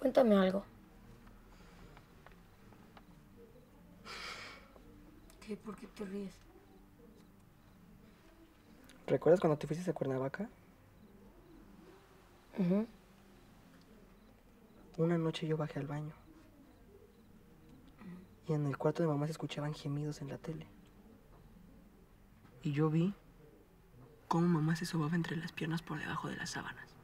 Cuéntame algo. ¿Qué? ¿Por qué te ríes? ¿Recuerdas cuando te fuiste a Cuernavaca? Una noche yo bajé al baño. Y en el cuarto de mamá se escuchaban gemidos en la tele. Y yo vi cómo mamá se sobaba entre las piernas por debajo de las sábanas.